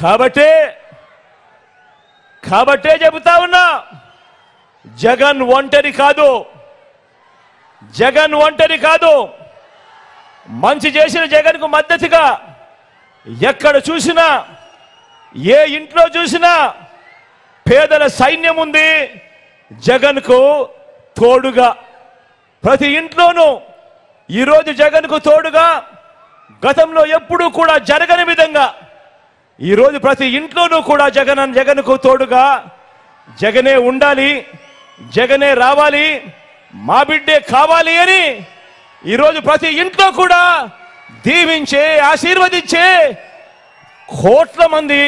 కాబట్టే కాబట్టే చెబుతా ఉన్నా జగన్ ఒంటరి కాదు. జగన్ ఒంటరి కాదు. మంచి చేసిన జగన్కు మద్దతుగా ఎక్కడ చూసినా ఏ ఇంట్లో చూసినా పేదల సైన్యం ఉంది. జగన్కు తోడుగా ప్రతి ఇంట్లోనూ ఈరోజు జగన్కు తోడుగా గతంలో ఎప్పుడూ కూడా జరగని విధంగా ఈరోజు ప్రతి ఇంట్లోనూ కూడా జగన్ జగన్కు తోడుగా జగనే ఉండాలి జగనే రావాలి మా బిడ్డే కావాలి అని ఈరోజు ప్రతి ఇంట్లో కూడా దీవించే ఆశీర్వదించే కోట్ల మంది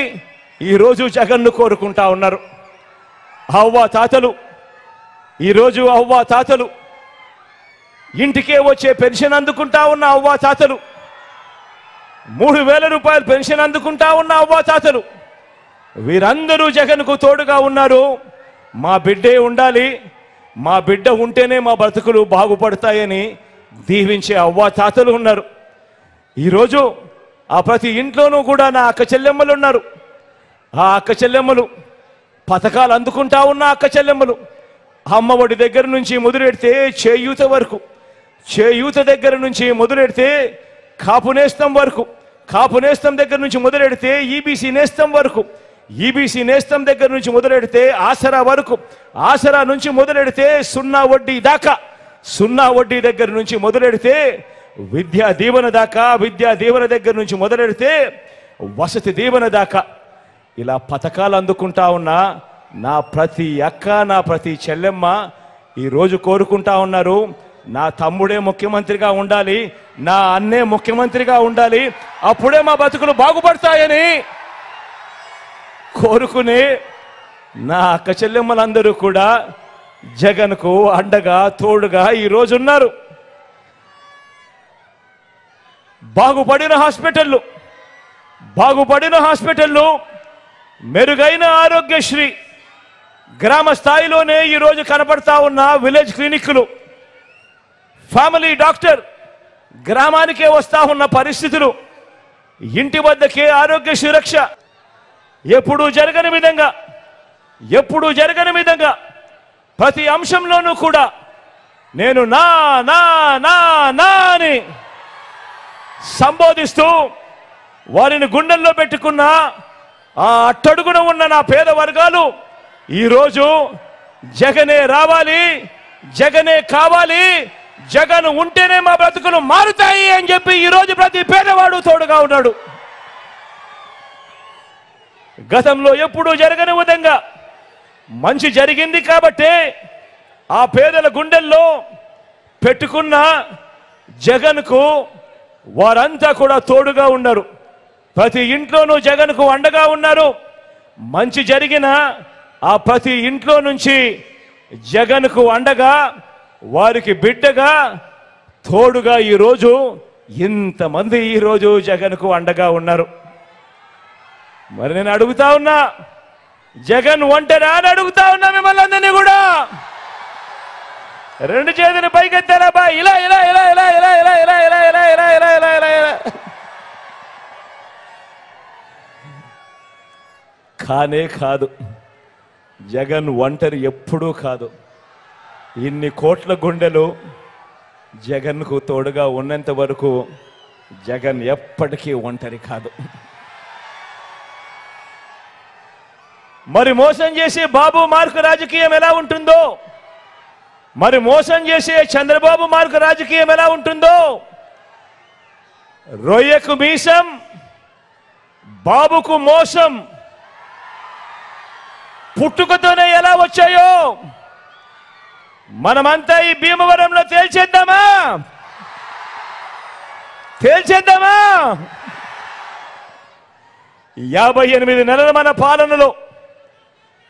ఈరోజు జగన్ను కోరుకుంటా ఉన్నారు. అవ్వ తాతలు ఈరోజు అవ్వ తాతలు ఇంటికే వచ్చే పెన్షన్ అందుకుంటా ఉన్న అవ్వ తాతలు మూడు వేల రూపాయలు పెన్షన్ అందుకుంటా ఉన్న అవ్వ తాతలు. వీరందరూ జగన్కు తోడుగా ఉన్నారు. మా బిడ్డే ఉండాలి. మా బిడ్డ ఉంటేనే మా బ్రతుకులు బాగుపడతాయని దీవించే అవ్వ తాతలు ఉన్నారు. ఈరోజు ఆ ప్రతి ఇంట్లోనూ కూడా నా అక్క చెల్లెమ్మలు ఉన్నారు. ఆ అక్క చెల్లెమ్మలు పథకాలు అందుకుంటా ఉన్న అక్క చెల్లెమ్మలు. అమ్మఒడి దగ్గర నుంచి మొదలెడితే చేయూత వరకు. చేయూత దగ్గర నుంచి మొదలెడితే కాపు నేస్తం వరకు కాపు నేస్తం దగ్గర నుంచి మొదలెడితే ఈబీసీ నేస్తం వరకు ఈబీసీ నేస్తం దగ్గర నుంచి మొదలెడితే ఆసరా వరకు ఆసరా నుంచి మొదలెడితే సున్నా వడ్డీ దాకా సున్నా వడ్డీ దగ్గర నుంచి మొదలెడితే విద్యా దీవెన దాకా విద్యా దీవెన దగ్గర నుంచి మొదలెడితే వసతి దీవెన దాకా. ఇలా పథకాలు అందుకుంటా ఉన్నా నా ప్రతి అక్క నా ప్రతి చెల్లెమ్మ ఈరోజు కోరుకుంటా ఉన్నారు నా తమ్ముడే ముఖ్యమంత్రిగా ఉండాలి నా అన్నే ముఖ్యమంత్రిగా ఉండాలి అప్పుడే మా బతుకులు బాగుపడతాయని కోరుకుని నా అక్క చెల్లెమ్మలందరూ కూడా జగన్కు అండగా తోడుగా ఈరోజు ఉన్నారు బాగుపడిన హాస్పిటళ్ళు బాగుపడిన హాస్పిటళ్ళు మెరుగైన ఆరోగ్యశ్రీ గ్రామ స్థాయిలోనే ఈరోజు కనపడతా ఉన్న విలేజ్ క్లినిక్లు ఫ్యామిలీ డాక్టర్ గ్రామానికే వస్తా ఉన్న పరిస్థితులు ఇంటి వద్దకే ఆరోగ్య సురక్ష ఎప్పుడూ జరగని విధంగా ఎప్పుడూ జరగని విధంగా ప్రతి అంశంలోనూ కూడా నేను నా నా నా నా అని సంబోధిస్తూ వారిని గుండెల్లో పెట్టుకున్న ఆ అట్టడుగున ఉన్న నా పేద వర్గాలు ఈరోజు జగనే రావాలి జగనే కావాలి జగన్ ఉంటేనే మా బ్రతుకులు మారుతాయి అని చెప్పి ఈరోజు ప్రతి పేదవాడు తోడుగా ఉన్నాడు. గతంలో ఎప్పుడూ జరగని విధంగా మంచి జరిగింది కాబట్టే ఆ పేదల గుండెల్లో పెట్టుకున్న జగన్కు వారంతా కూడా తోడుగా ఉన్నారు. ప్రతి ఇంట్లోనూ జగన్కు అండగా ఉన్నారు. మంచి జరిగిన ఆ ప్రతి ఇంట్లో నుంచి జగన్కు అండగా వారికి బిడ్డగా తోడుగా ఈరోజు ఇంతమంది ఈరోజు జగన్కు అండగా ఉన్నారు మరి నేను అడుగుతా ఉన్నా జగన్ ఒంటరా అని అడుగుతా ఉన్నా మిమ్మల్ని అందరినీ కూడా రెండు చేతులు పైకెత్తారా బా ఇలా ఇలా ఇలా ఇలా ఇలా ఇలా ఇలా ఇలా ఇలా ఇలా ఇలా ఇలా ఇలా ఇలా కానే కాదు జగన్ ఒంటరి ఎప్పుడూ కాదు ఇన్ని కోట్ల గుండెలు జగన్కు తోడుగా ఉన్నంత వరకు జగన్ ఎప్పటికీ ఒంటరి కాదు. మరి మోసం చేసే బాబు మార్కు రాజకీయం ఎలా ఉంటుందో? మరి మోసం చేసే చంద్రబాబు మార్కు రాజకీయం ఎలా ఉంటుందో? రొయ్యకు మీసం బాబుకు మోసం పుట్టుకతోనే ఎలా వచ్చాయో? మనమంతా ఈ భీమవరంలో తేల్చేద్దామా? తేల్చేద్దామా? యాభై ఎనిమిది నెలల మన పాలనలో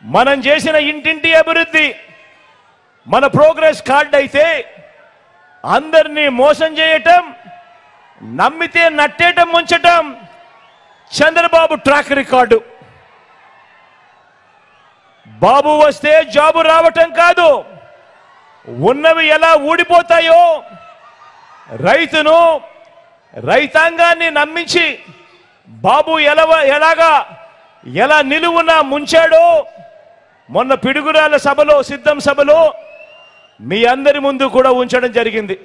మనం చేసిన ఇంటింటి అభివృద్ధి మన ప్రోగ్రెస్ కార్డ్ అయితే అందరినీ మోసం చేయటం నమ్మితే నట్టేయటం ముంచటం చంద్రబాబు ట్రాక్ రికార్డు. బాబు వస్తే జాబు రావటం కాదు. ఉన్నవి ఎలా ఊడిపోతాయో రైతును రైతాంగాన్ని నమ్మించి బాబు ఎలవ ఎలాగా ఎలా నిలువున ముంచాడో మొన్న పిడుగురాల సభలో సిద్ధం సభలో మీ అందరి ముందు కూడా ఉంచడం జరిగింది.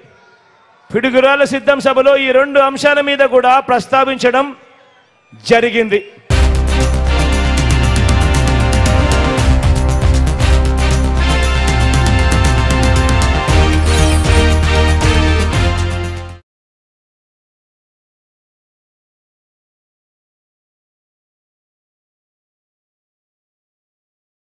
పిడుగురాల సిద్ధం సభలో ఈ రెండు అంశాల మీద కూడా ప్రస్తావించడం జరిగింది.